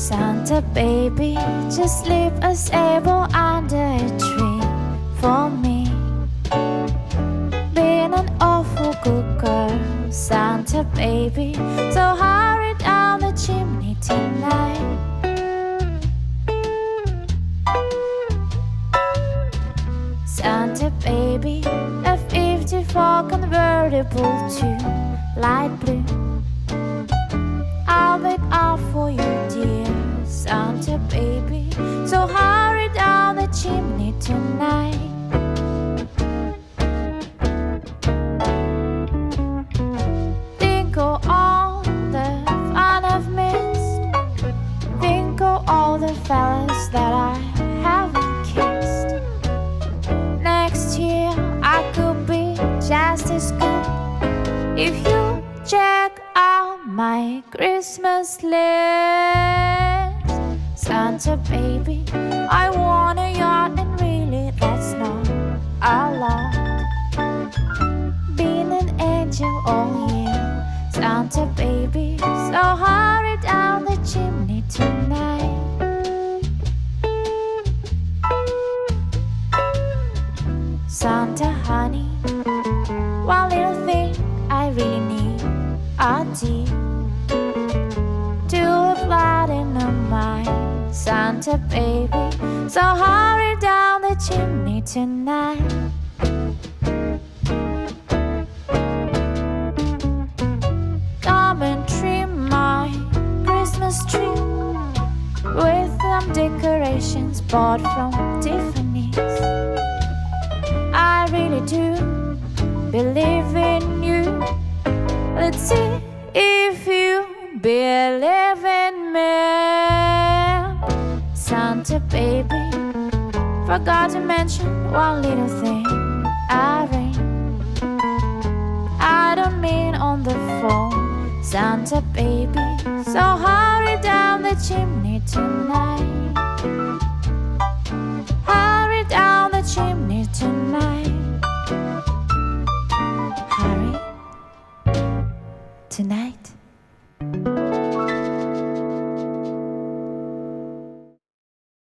Santa baby, just leave a sable under a tree for me. Being an awful good girl, Santa baby, so hurry down the chimney tonight. Santa baby, a 54 convertible to light blue. Of all the fellas that I haven't kissed. Next year I could be just as good if you check out my Christmas list. Santa baby, I want a yacht and really that's not a lot. Being an angel all year, Santa baby, so hurry down the chimney tonight. Santa honey, one little thing I really need a tea to a flat in mind, Santa baby. So hurry down the chimney tonight. Come and trim my Christmas tree with some decorations bought from Tiffany's. Believe in you. Let's see if you believe in me. Santa baby, forgot to mention one little thing. I ring. I don't mean on the phone. Santa baby, so hurry down the chimney tonight.